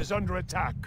is under attack.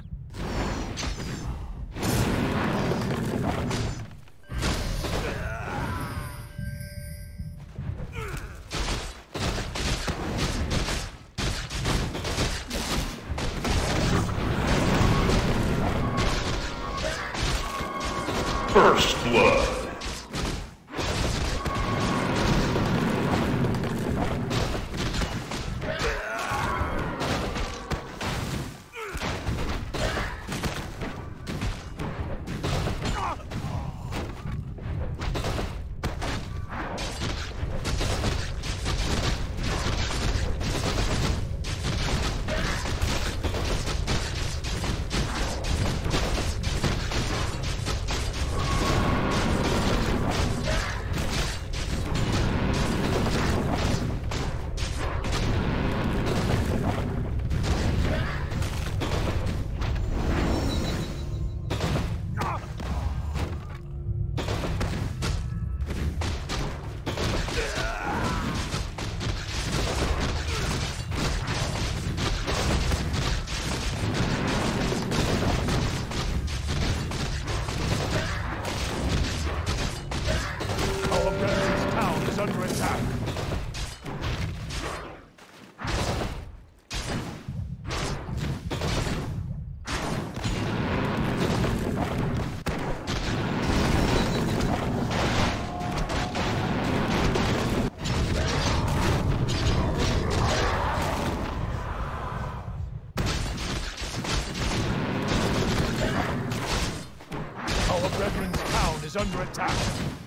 under attack.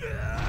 Killing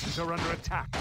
forces are under attack.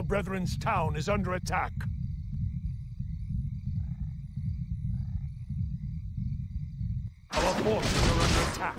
Our brethren's town is under attack. Our forces are under attack.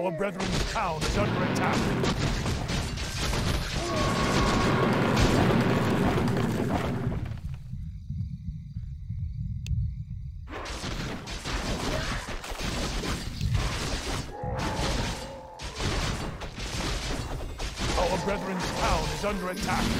Our brethren's town is under attack. Our brethren's town is under attack.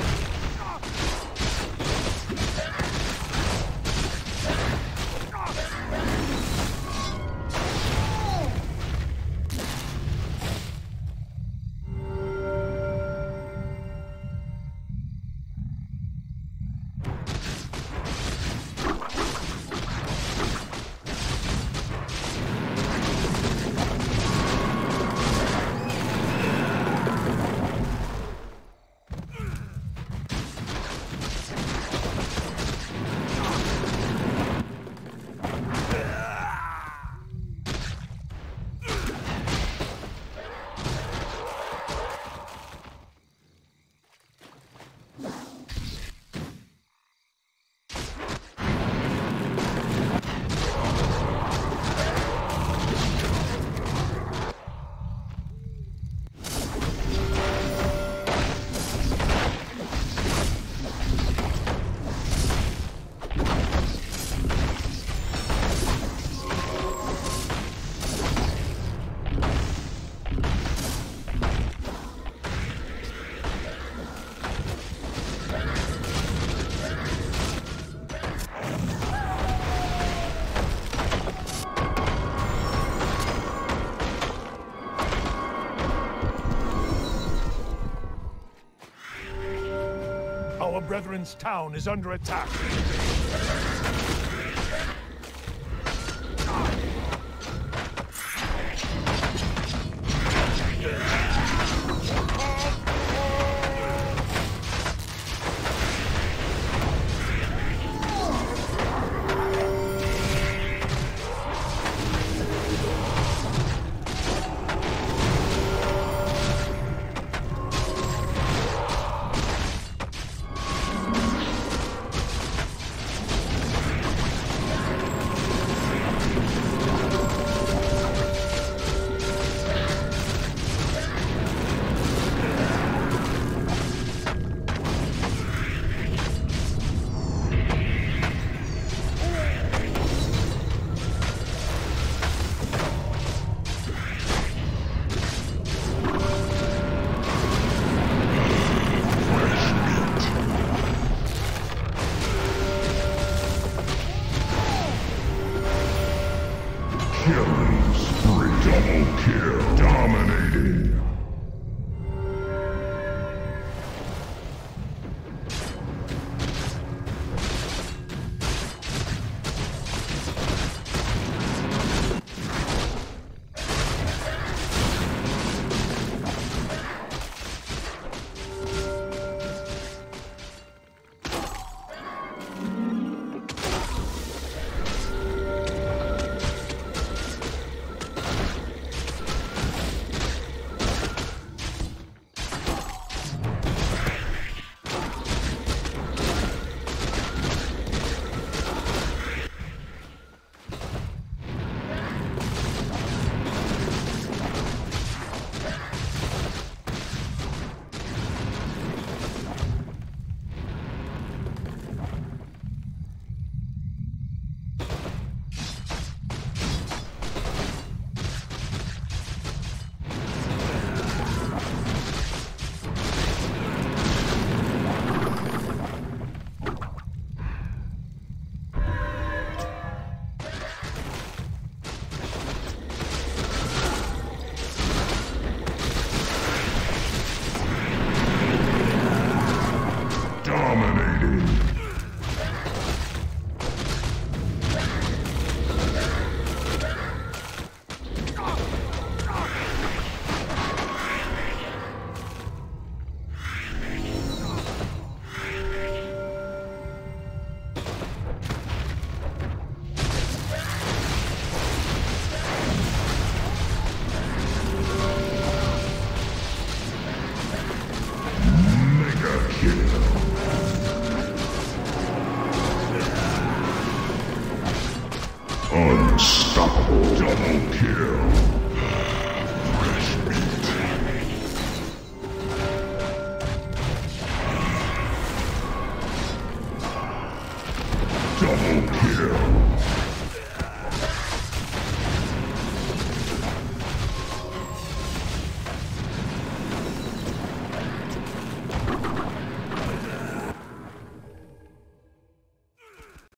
Brethren's town is under attack.